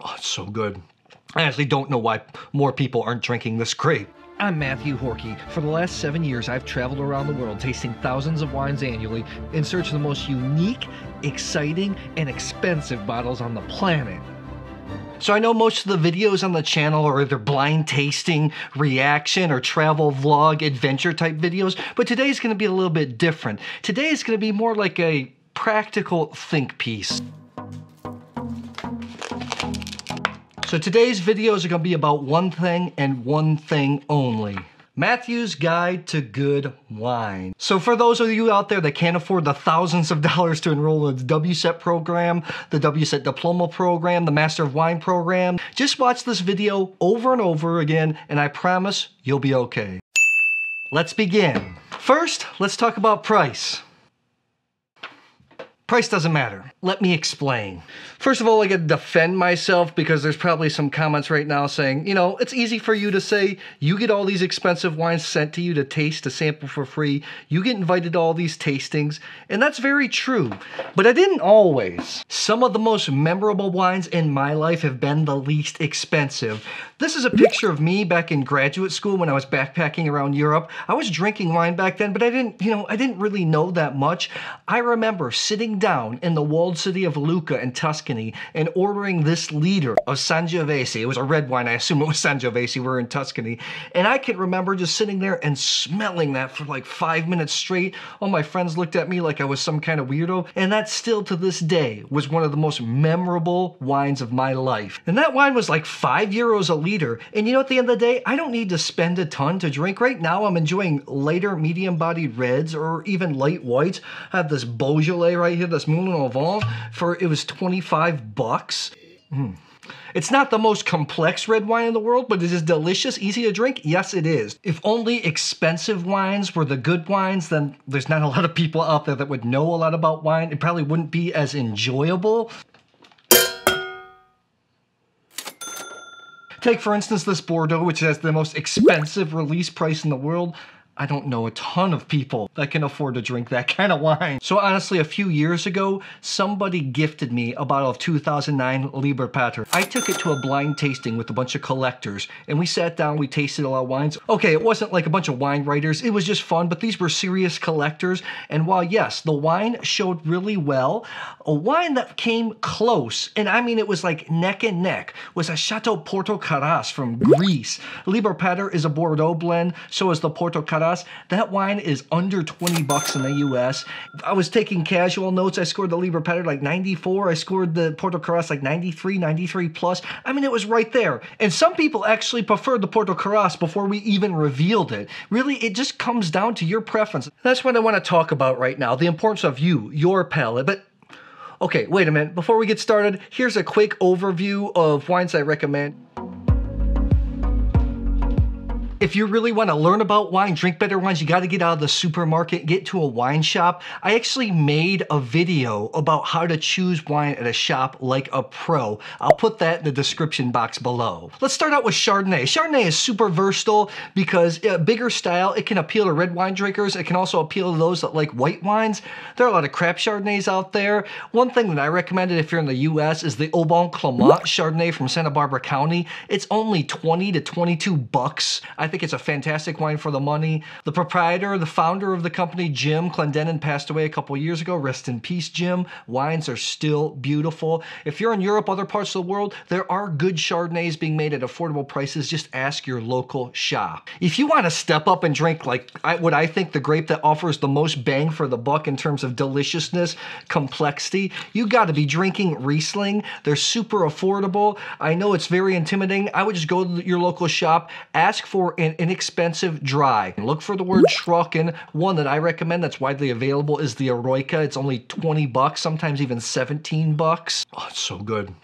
Oh, it's so good. I actually don't know why more people aren't drinking this grape. I'm Matthew Horkey. For the last seven years, I've traveled around the world tasting thousands of wines annually in search of the most unique, exciting, and expensive bottles on the planet. So I know most of the videos on the channel are either blind tasting, reaction, or travel vlog, adventure type videos, but today's gonna be a little bit different. Today is gonna be more like a practical think piece. So today's videos are gonna be about one thing and one thing only. Matthew's Guide to Good Wine. So for those of you out there that can't afford the thousands of dollars to enroll in the WSET program, the WSET Diploma program, the Master of Wine program, just watch this video over and over again and I promise you'll be okay. Let's begin. First, let's talk about price. Price doesn't matter. Let me explain. First of all, I gotta defend myself because there's probably some comments right now saying, you know, it's easy for you to say you get all these expensive wines sent to you to taste, to sample for free. You get invited to all these tastings, and that's very true. But I didn't always. Some of the most memorable wines in my life have been the least expensive. This is a picture of me back in graduate school when I was backpacking around Europe. I was drinking wine back then, but I didn't, you know, I didn't really know that much. I remember sitting down in the walled city of Lucca in Tuscany and ordering this liter of Sangiovese. It was a red wine. I assume it was Sangiovese. We're in Tuscany. And I can remember just sitting there and smelling that for like five minutes straight. All my friends looked at me like I was some kind of weirdo. And that still to this day was one of the most memorable wines of my life. And that wine was like five euros a liter. And you know, at the end of the day, I don't need to spend a ton to drink. Right now, I'm enjoying lighter, medium bodied reds or even light whites. I have this Beaujolais right here, this Moulin-à-Vent for it was 25 bucks. Mm. It's not the most complex red wine in the world, but it is delicious, easy to drink. Yes, it is. If only expensive wines were the good wines, then there's not a lot of people out there that would know a lot about wine. It probably wouldn't be as enjoyable. Take, for instance, this Bordeaux, which has the most expensive release price in the world. I don't know a ton of people that can afford to drink that kind of wine. So honestly, a few years ago, somebody gifted me a bottle of 2009 Liber Pater. I took it to a blind tasting with a bunch of collectors and we sat down, we tasted a lot of wines. Okay, it wasn't like a bunch of wine writers, it was just fun, but these were serious collectors. And while yes, the wine showed really well, a wine that came close, and I mean it was like neck and neck, was a Chateau Porto Carras from Greece. Liber Pater is a Bordeaux blend, so is the Porto Carras us. That wine is under 20 bucks in the US. I was taking casual notes. I scored the Liber Pater like 94. I scored the Porto Carras like 93, 93 plus. I mean, it was right there. And some people actually preferred the Porto Carras before we even revealed it. Really, it just comes down to your preference. That's what I want to talk about right now, the importance of you, your palate. But Okay, wait a minute. Before we get started, here's a quick overview of wines I recommend. If you really want to learn about wine, drink better wines, you got to get out of the supermarket, get to a wine shop. I actually made a video about how to choose wine at a shop like a pro. I'll put that in the description box below. Let's start out with Chardonnay. Chardonnay is super versatile because a bigger style, it can appeal to red wine drinkers. It can also appeal to those that like white wines. There are a lot of crap Chardonnays out there. One thing that I recommended if you're in the US is the Au Bon Climat Chardonnay from Santa Barbara County. It's only 20 to 22 bucks. I I think it's a fantastic wine for the money. The proprietor, the founder of the company, Jim Clendenin, passed away a couple years ago. Rest in peace, Jim. Wines are still beautiful. If you're in Europe, other parts of the world, there are good Chardonnays being made at affordable prices. Just ask your local shop. If you want to step up and drink like what I think the grape that offers the most bang for the buck in terms of deliciousness, complexity, you got to be drinking Riesling. They're super affordable. I know it's very intimidating. I would just go to your local shop, ask for an inexpensive dry. Look for the word Trocken. One that I recommend that's widely available is the Eroica. It's only 20 bucks, sometimes even 17 bucks. Oh, it's so good.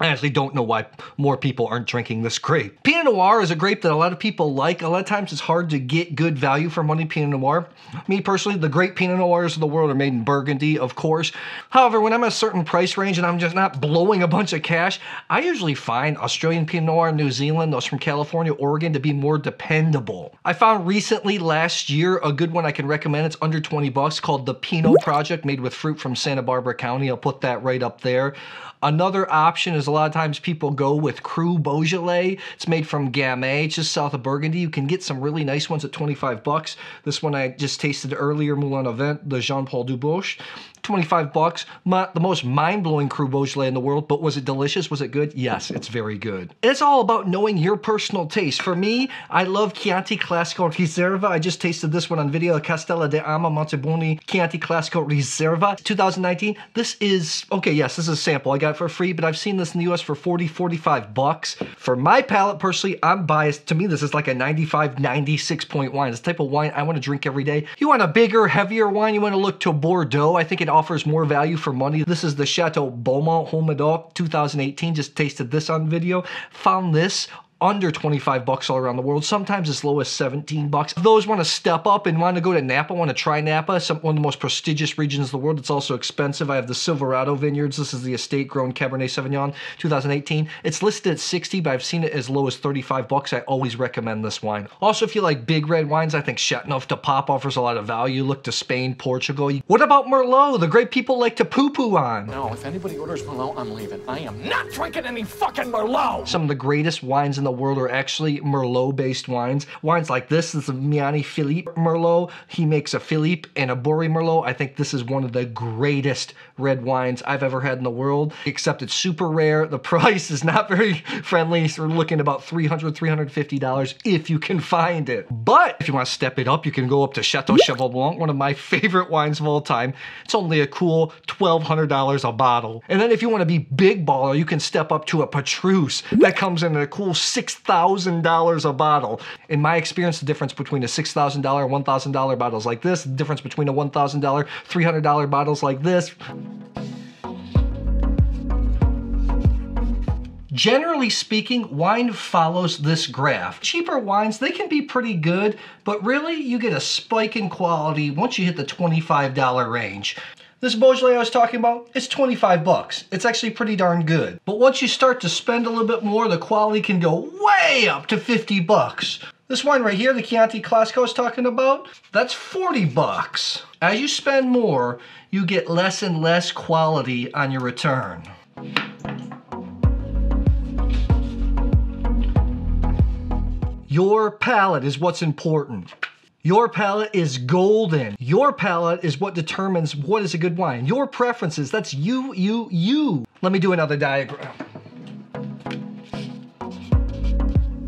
I actually don't know why more people aren't drinking this grape. Pinot Noir is a grape that a lot of people like. A lot of times it's hard to get good value for money Pinot Noir. Me personally, the great Pinot Noirs of the world are made in Burgundy, of course. However, when I'm at a certain price range and I'm just not blowing a bunch of cash, I usually find Australian Pinot Noir, New Zealand, those from California, Oregon to be more dependable. I found recently last year a good one I can recommend. It's under 20 bucks called the Pinot Project made with fruit from Santa Barbara County. I'll put that right up there. Another option is a lot of times people go with Cru Beaujolais. It's made from Gamay, it's just south of Burgundy. You can get some really nice ones at 25 bucks. This one I just tasted earlier, Moulin-à-Vent, the Jean-Paul Dubost. 25 bucks. My, the most mind-blowing Cru Beaujolais in the world, but was it delicious? Was it good? Yes, it's very good. It's all about knowing your personal taste. For me, I love Chianti Classico Riserva. I just tasted this one on video, Castello di Ama Montebuoni Chianti Classico Riserva 2019. This is, okay, yes, this is a sample. I got it for free, but I've seen this in the US for 40, 45 bucks. For my palate, personally, I'm biased. To me, this is like a 95, 96 point wine. This type of wine I want to drink every day. You want a bigger, heavier wine? You want to look to Bordeaux? I think it offers more value for money. This is the Chateau Beaumont Haut Medoc 2018. Just tasted this on video. Found this under 25 bucks all around the world, sometimes as low as 17 bucks. Those want to step up and want to go to Napa, want to try Napa, some, one of the most prestigious regions of the world. It's also expensive. I have the Silverado Vineyards. This is the estate grown Cabernet Sauvignon 2018. It's listed at 60, but I've seen it as low as 35 bucks. I always recommend this wine. Also, if you like big red wines, I think Chateauneuf du Pape offers a lot of value. Look to Spain, Portugal. What about Merlot? The great people like to poo-poo on. No, if anybody orders Merlot, I'm leaving. I am not drinking any fucking Merlot! Some of the greatest wines in the world are actually Merlot-based wines. Wines like this, this is a Miani Filip Merlot. He makes a Filip and a Bourry Merlot. I think this is one of the greatest red wines I've ever had in the world, except it's super rare. The price is not very friendly. So we're looking about $300, $350 if you can find it. But if you want to step it up, you can go up to Chateau Cheval Blanc, one of my favorite wines of all time. It's only a cool $1,200 a bottle. And then if you want to be big baller, you can step up to a Petrus that comes in a cool 6000 dollars a bottle. In my experience, the difference between a $6,000 and $1,000 bottles like this, the difference between a $1,000, $300 bottles like this, Generally speaking, wine follows this graph. Cheaper wines, they can be pretty good, but really you get a spike in quality once you hit the $25 range. This Beaujolais I was talking about, it's 25 bucks. It's actually pretty darn good. But once you start to spend a little bit more, the quality can go way up to 50 bucks. This wine right here, the Chianti Classico I was talking about, that's 40 bucks. As you spend more, you get less and less quality on your return. Your palate is what's important. Your palate is golden. Your palate is what determines what is a good wine. Your preferences, that's you, you, you. Let me do another diagram.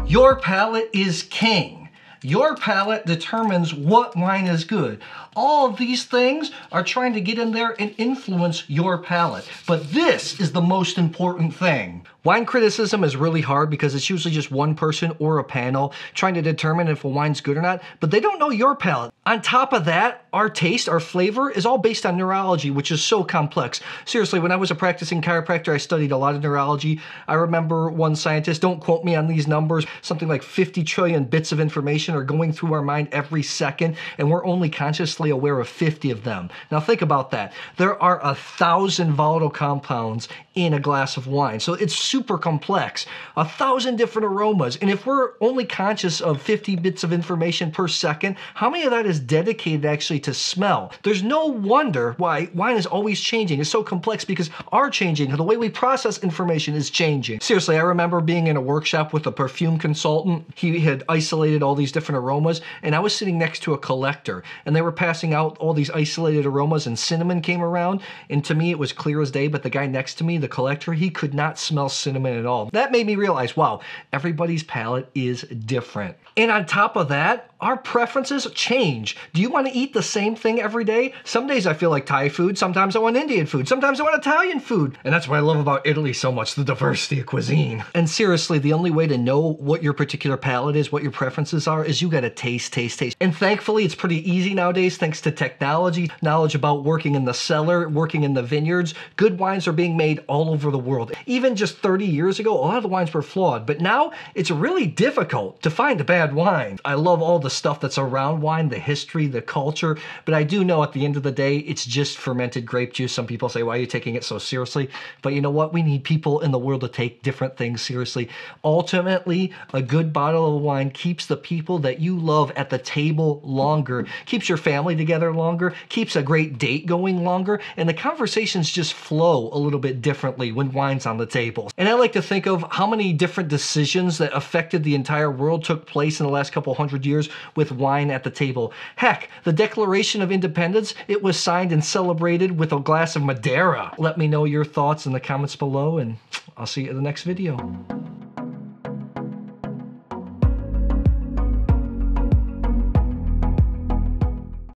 Your palate is king. Your palate determines what wine is good. All of these things are trying to get in there and influence your palate. But this is the most important thing. Wine criticism is really hard because it's usually just one person or a panel trying to determine if a wine's good or not, but they don't know your palate. On top of that, our taste, our flavor is all based on neurology, which is so complex. Seriously, when I was a practicing chiropractor, I studied a lot of neurology. I remember one scientist, don't quote me on these numbers, something like 50 trillion bits of information are going through our mind every second, and we're only consciously aware of 50 of them. Now think about that. There are a thousand volatile compounds in a glass of wine. So it's super complex, a thousand different aromas. And if we're only conscious of 50 bits of information per second, how many of that is dedicated actually to smell? There's no wonder why wine is always changing. It's so complex because our changing, the way we process information is changing. Seriously, I remember being in a workshop with a perfume consultant. He had isolated all these different aromas, and I was sitting next to a collector, and they were passing out all these isolated aromas, and cinnamon came around. And to me, it was clear as day, but the guy next to me, the collector, he could not smell cinnamon at all. That made me realize, wow, everybody's palate is different. And on top of that, our preferences change. Do you want to eat the same thing every day? Some days I feel like Thai food, sometimes I want Indian food, sometimes I want Italian food. And that's what I love about Italy so much, the diversity of cuisine. And seriously, the only way to know what your particular palate is, what your preferences are, is you gotta taste, taste, taste. And thankfully, it's pretty easy nowadays thanks to technology, knowledge about working in the cellar, working in the vineyards. Good wines are being made all over the world. Even just 30 years ago, a lot of the wines were flawed, but now it's really difficult to find a bad wine. I love all the stuff that's around wine, the history, the culture. But I do know at the end of the day, it's just fermented grape juice. Some people say, why are you taking it so seriously? But you know what? We need people in the world to take different things seriously. Ultimately, a good bottle of wine keeps the people that you love at the table longer, keeps your family together longer, keeps a great date going longer, and the conversations just flow a little bit differently when wine's on the table. And I like to think of how many different decisions that affected the entire world took place in the last couple hundred years with wine at the table. Heck, the Declaration of Independence, it was signed and celebrated with a glass of Madeira. Let me know your thoughts in the comments below, and I'll see you in the next video.